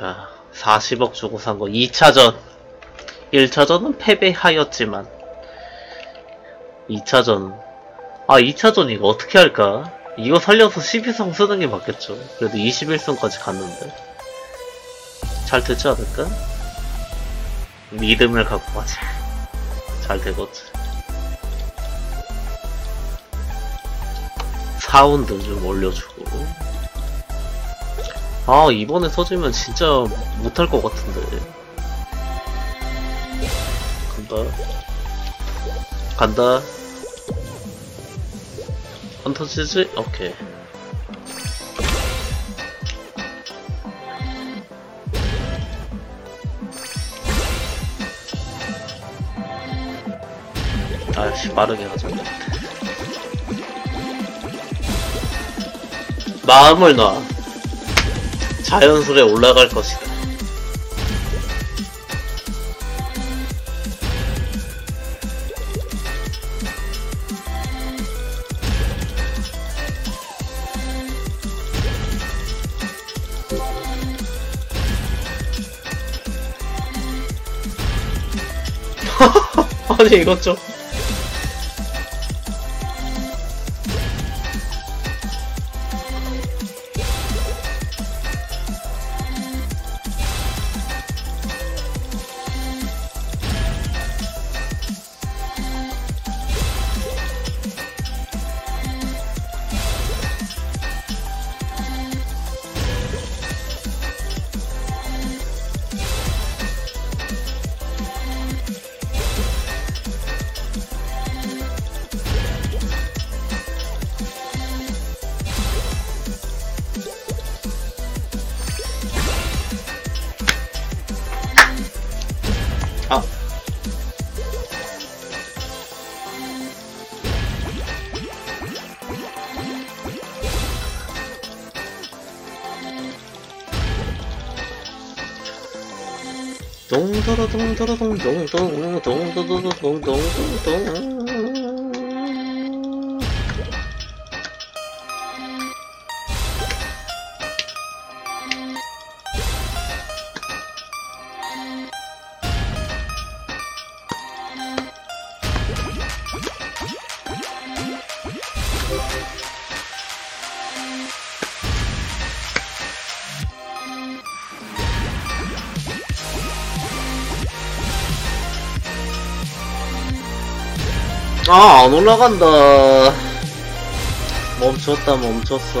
자, 40억 주고 산 거 2차전. 1차전은 패배하였지만 2차전. 아, 2차전 이거 어떻게 할까? 이거 살려서 12성 쓰는 게 맞겠죠. 그래도 21성까지 갔는데. 잘 되지 않을까? 믿음을 갖고 가자. 잘 되겠지. 사운드 좀 올려주고. 아, 이번에 터지면 진짜 못할 것 같은데. 간다. 간다. 안 터지지? 오케이. 아씨, 빠르게 하자. 마음을 놔. 자연스레 올라갈 것이다. 아니 이것 좀 咚咚咚咚咚咚咚咚咚咚咚咚咚咚。 아, 안 올라간다. 멈췄다, 멈췄어.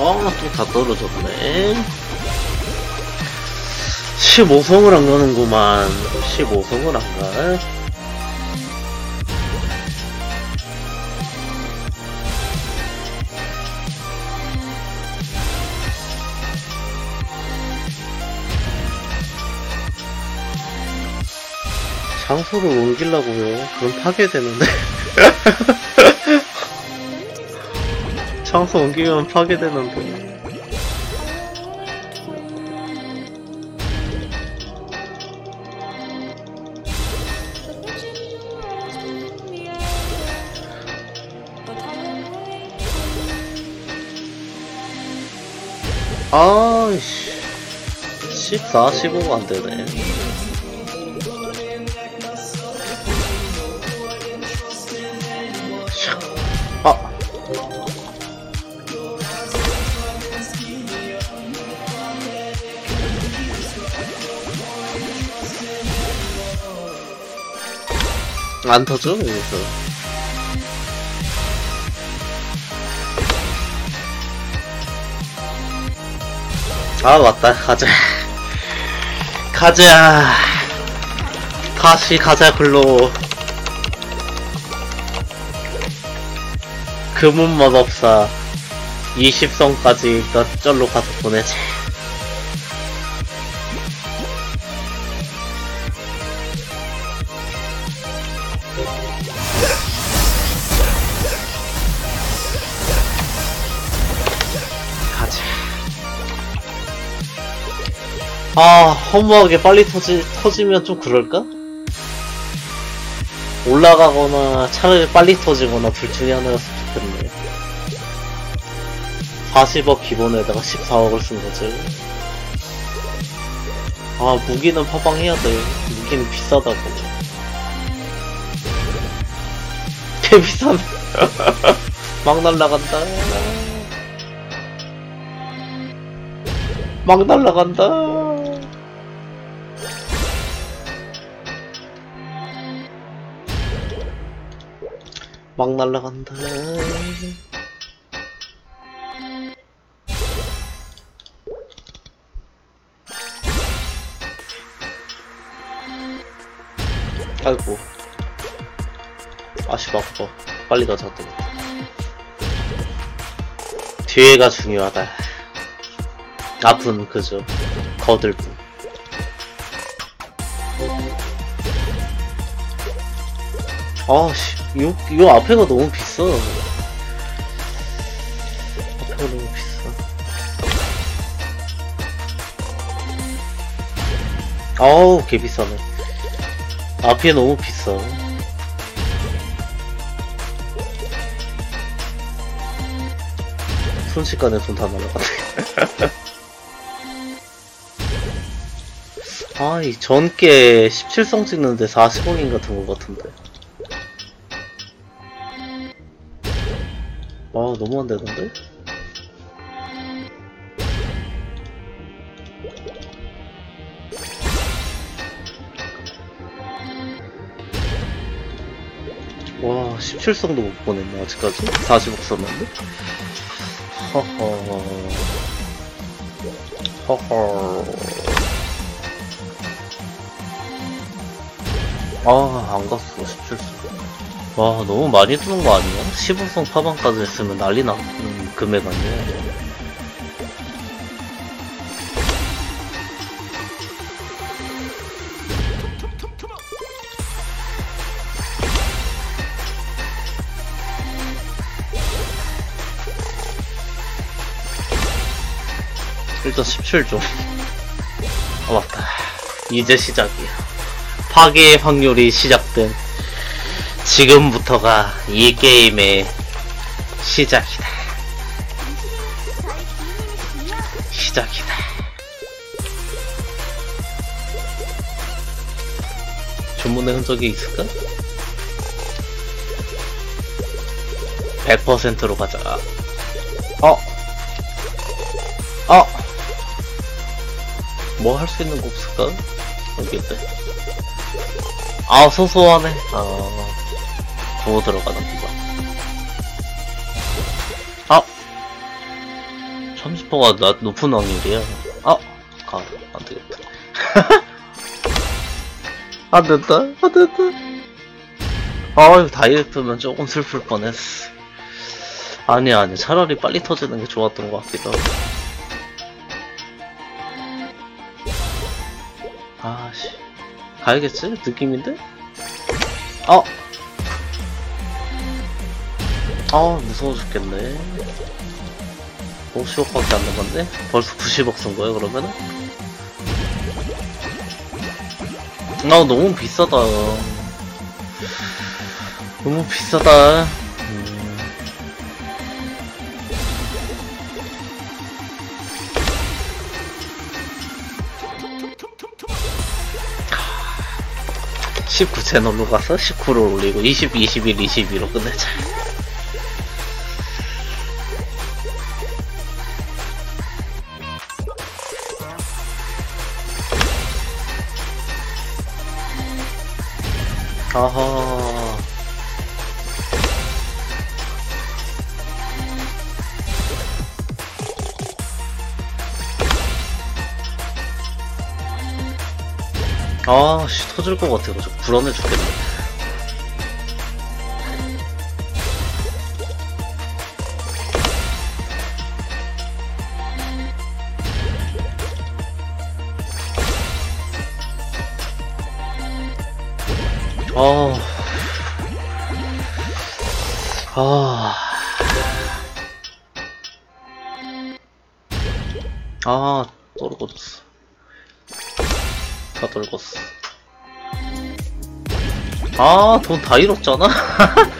아, 또 다 떨어졌네. 15성을 안 가는구만. 15성을 안 가. 장소를 옮기려고요. 그럼 파괴되는데. 장소 옮기면 파괴되는데. 아이씨. 14, 15가 안 되네. 안 터져? 여기서. 아 맞다. 가자. 가자. 다시 가자 글로. 금은 맛없사 20성까지 너 쩔로 가서 보내자 아 허무하게 빨리 터지, 터지면 좀 그럴까? 올라가거나 차라리 빨리 터지거나 둘 중에 하나였으면 좋겠네. 40억 기본에다가 14억을 쓴 거지. 아 무기는 파방해야 돼. 무기는 비싸다고. 개 비싸네. 막 날라간다. 막 날라간다 막 날라간다. 아이고. 아씨 아파. 빨리 가자 또 뒤에가 중요하다. 아픈 그저 거들뿐 아씨 요, 요 앞에가 너무 비싸 앞에가 너무 비싸 아우 개 비싸네 앞이 너무 비싸. 순식간에 돈 다 날라가네. 아, 이 전께 17성 찍는데 40억인 같은 것 같은데. 아, 너무 안 되던데? 와, 17성도 못 보냈네, 아직까지? 40억 썼는데? 허허. 허허. 아, 안 갔어, 17성. 와, 너무 많이 드는 거 아니야? 15성 파방까지 했으면 난리 나는 금액 아니야? 일단 17좀. 아, 맞다. 이제 시작이야. 파괴의 확률이 시작된 지금부터가 이 게임의 시작이다. 시작이다. 주문의 흔적이 있을까? 100%로 가자. 어? 어? 뭐 할 수 있는 거 없을까? 모르겠네. 아, 소소하네. 아, 보고 들어가는구나. 아! 30%가 나, 높은 확률이야. 아! 아, 안 되겠다. 안 된다, 안 된다. 아유, 다이어트면 조금 슬플 뻔했어. 아니야, 아니야. 차라리 빨리 터지는 게 좋았던 것 같기도 하고. 아씨 가야겠지? 느낌인데? 어! 아 무서워 죽겠네 50억밖에 안 남았네? 벌써 90억 쓴 거야 그러면은? 아 너무 비싸다 너무 비싸다 음. (19) 채널로 가서 19로 올리고 20, 21, 22로 끝내자 아하. 아, 씨, 터질 것 같아. 저 불안해 죽겠네. 아. 아. 아, 떨어졌어. 다 떨궜어. 아, 돈 다 잃었잖아?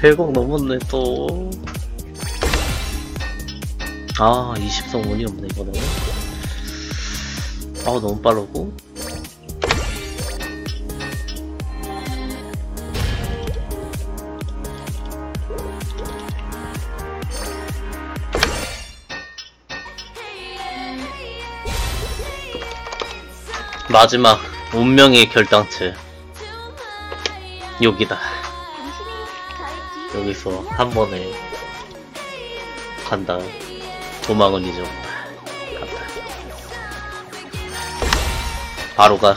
100억 넘었네, 또. 아, 20성 운이 없네, 이거는. 아, 너무 빠르고. 마지막, 운명의 결당체. 여기다. 여기서 한 번에 간다. 이제 없다. 간다. 바로 가.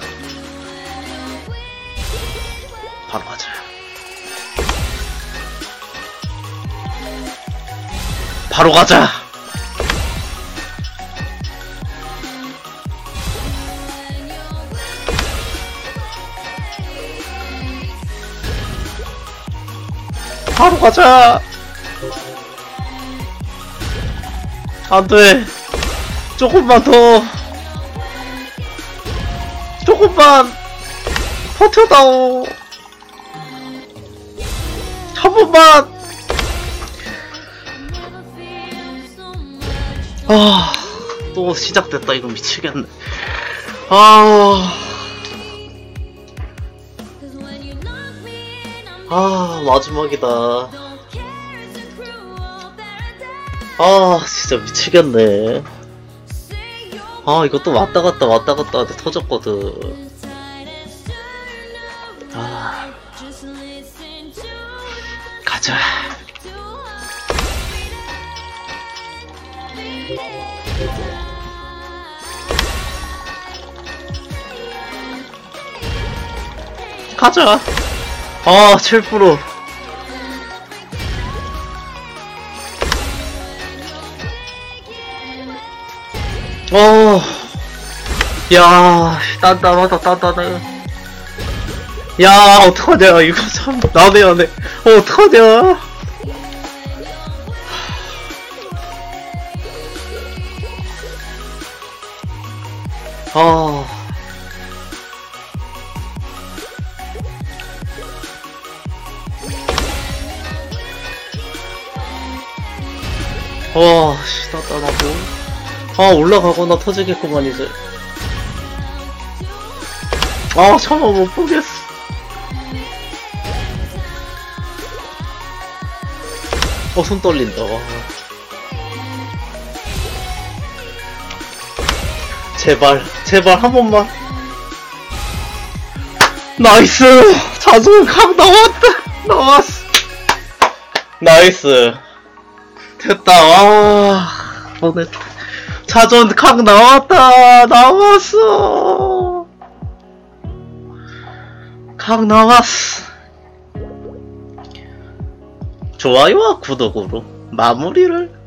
바로 가자. 바로 가자! 바로 가자! 안 돼! 조금만 더! 조금만! 버텨다오! 한 번만! 아, 또 시작됐다. 이거 미치겠네. 아, 아, 마지막이다. 아, 진짜 미치겠네. 아, 이것도 왔다 갔다 왔다 갔다 하는데 터졌거든. 아, 가자. 가자. 아, 7%. 어, 야, 단단하다, 단단해. 야, 어떡하냐, 이거 참, 나네. 어, 어떡하냐. 와, 씨, 단단하고. 아, 올라가거나 터지겠구만, 이제. 아, 참아, 못 보겠어. 어, 손 떨린다, 와. 제발, 제발, 한 번만. nice! 자전 각 나왔다! 나왔어! 나이스. 됐다, 와. 오늘 자존 각 나왔다! 나왔어! 각 나왔어! 좋아요와 구독으로 마무리를